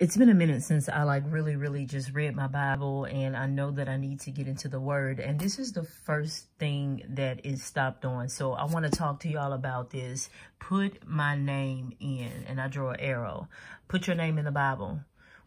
it's been a minute since I like really, really just read my Bible and I know that I need to get into the word. And this is the first thing that is stopped on. So I want to talk to y'all about this. Put my name in and I draw an arrow. Put your name in the Bible.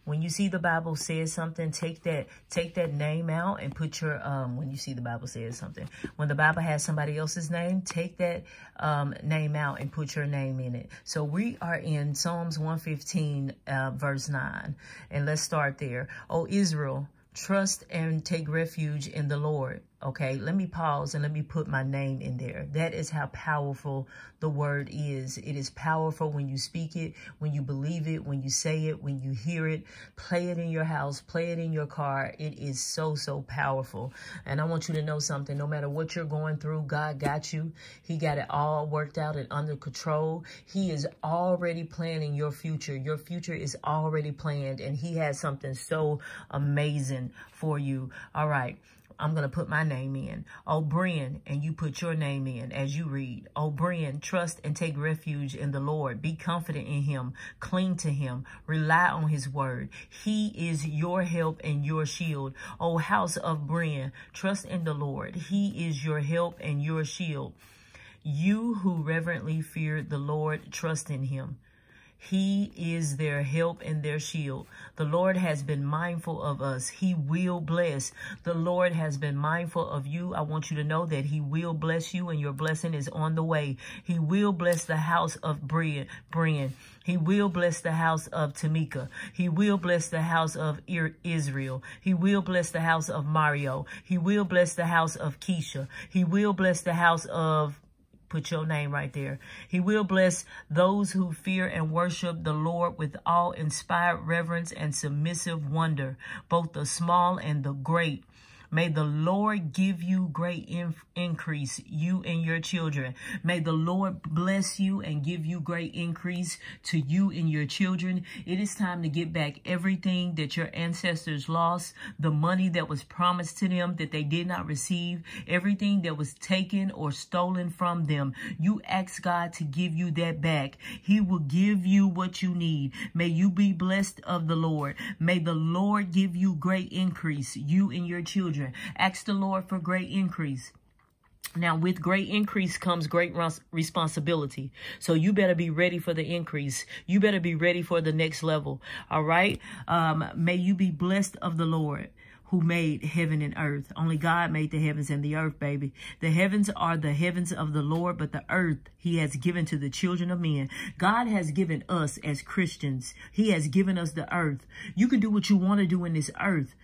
When you see the Bible says something, take that take that name out and put your um when you see the Bible says something. When the Bible has somebody else's name, take that um name out and put your name in it. So we are in Psalms 115 uh, verse 9. And let's start there. Oh Israel, trust and take refuge in the Lord. Okay, let me pause and let me put my name in there. That is how powerful the word is. It is powerful when you speak it, when you believe it, when you say it, when you hear it. Play it in your house, play it in your car. It is so, so powerful. And I want you to know something. No matter what you're going through, God got you. He got it all worked out and under control. He is already planning your future. Your future is already planned, and He has something so amazing for you. All right. I'm going to put my name in. Oh, and you put your name in as you read. Oh, trust and take refuge in the Lord. Be confident in him. Cling to him. Rely on his word. He is your help and your shield. Oh, house of Brian, trust in the Lord. He is your help and your shield. You who reverently fear the Lord, trust in him. He is their help and their shield. The Lord has been mindful of us. He will bless. The Lord has been mindful of you. I want you to know that he will bless you and your blessing is on the way. He will bless the house of Brian. Brian. He will bless the house of Tamika. He will bless the house of Israel. He will bless the house of Mario. He will bless the house of Keisha. He will bless the house of Put your name right there. He will bless those who fear and worship the Lord with all inspired reverence and submissive wonder, both the small and the great. May the Lord give you great in increase, you and your children. May the Lord bless you and give you great increase to you and your children. It is time to get back everything that your ancestors lost, the money that was promised to them that they did not receive, everything that was taken or stolen from them. You ask God to give you that back. He will give you what you need. May you be blessed of the Lord. May the Lord give you great increase, you and your children children. Ask the Lord for great increase. Now, with great increase comes great responsibility. So you better be ready for the increase. You better be ready for the next level. All right. Um, may you be blessed of the Lord who made heaven and earth. Only God made the heavens and the earth, baby. The heavens are the heavens of the Lord, but the earth he has given to the children of men. God has given us as Christians. He has given us the earth. You can do what you want to do in this earth.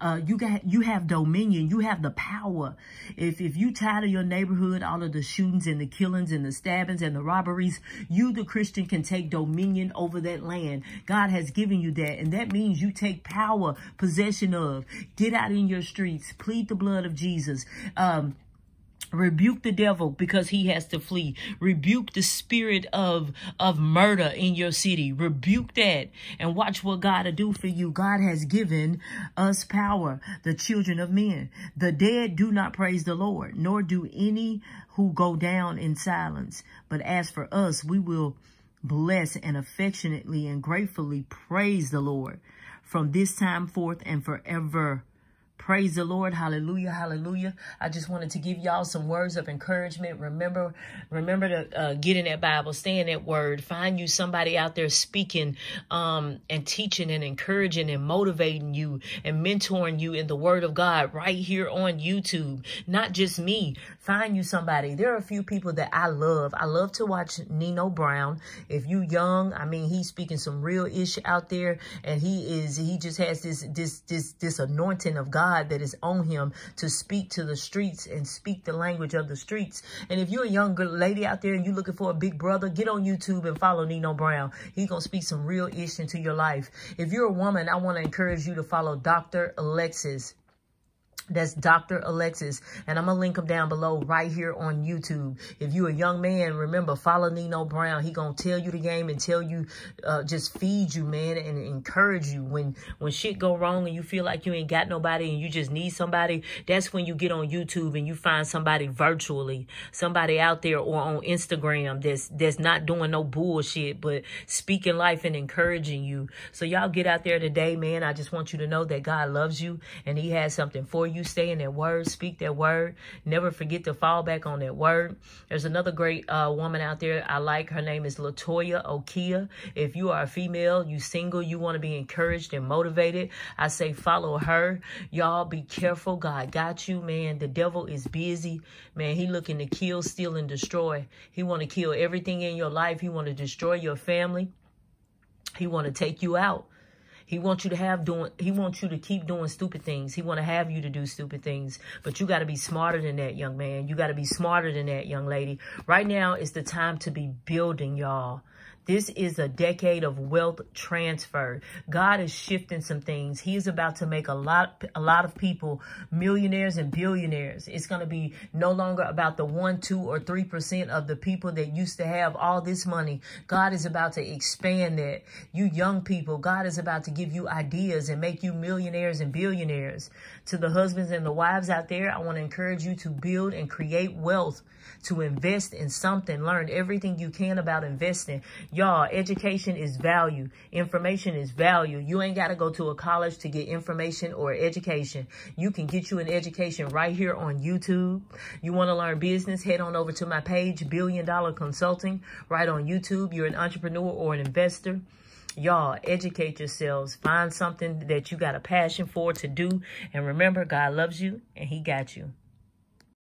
Uh, you got, you have dominion. You have the power. If, if you tired of your neighborhood, all of the shootings and the killings and the stabbings and the robberies, you, the Christian, can take dominion over that land. God has given you that. And that means you take power, possession of, Get out in your streets. Plead the blood of Jesus. Um, Rebuke the devil because he has to flee. Rebuke the spirit of, of murder in your city. Rebuke that and watch what God will do for you. God has given us power, the children of men. The dead do not praise the Lord, nor do any who go down in silence. But as for us, we will bless and affectionately and gratefully praise the Lord from this time forth and forever Praise the Lord. Hallelujah. Hallelujah. I just wanted to give y'all some words of encouragement. Remember, remember to uh, get in that Bible, stay in that word, find you somebody out there speaking um, and teaching and encouraging and motivating you and mentoring you in the word of God right here on YouTube. Not just me. Find you somebody. There are a few people that I love. I love to watch Nino Brown. If you young, I mean, he's speaking some real ish out there and he is, he just has this, this, this, this anointing of God God that is on him to speak to the streets and speak the language of the streets. And if you're a young lady out there and you're looking for a big brother, get on YouTube and follow Nino Brown. He's going to speak some real ish into your life. If you're a woman, I want to encourage you to follow Dr. Alexis That's Dr. Alexis. And I'm going to link him down below right here on YouTube. If you're a young man, remember, follow Nino Brown. He going to tell you the game and tell you, uh, just feed you, man, and encourage you. When, when shit go wrong and you feel like you ain't got nobody and you just need somebody, that's when you get on YouTube and you find somebody virtually, somebody out there or on Instagram that's, that's not doing no bullshit, but speaking life and encouraging you. So y'all get out there today, man. I just want you to know that God loves you and he has something for you you stay in that word, speak that word. Never forget to fall back on that word. There's another great uh, woman out there I like. Her name is Latoya Okia. If you are a female, you single, you want to be encouraged and motivated, I say follow her. Y'all be careful. God got you, man. The devil is busy. Man, he looking to kill, steal, and destroy. He want to kill everything in your life. He want to destroy your family. He want to take you out. He wants you to have doing, he wants you to keep doing stupid things. He want to have you to do stupid things. But you got to be smarter than that, young man. You got to be smarter than that, young lady. Right now is the time to be building, y'all. This is a decade of wealth transfer. God is shifting some things. He is about to make a lot, a lot of people millionaires and billionaires. It's going to be no longer about the one, two, or three percent of the people that used to have all this money. God is about to expand that. You young people, God is about to give you ideas and make you millionaires and billionaires. To the husbands and the wives out there, I want to encourage you to build and create wealth, to invest in something. Learn everything you can about investing. Y'all, education is value. Information is value. You ain't got to go to a college to get information or education. You can get you an education right here on YouTube. You want to learn business? Head on over to my page, Billion Dollar Consulting, right on YouTube. You're an entrepreneur or an investor. Y'all, educate yourselves. Find something that you got a passion for to do. And remember, God loves you and he got you.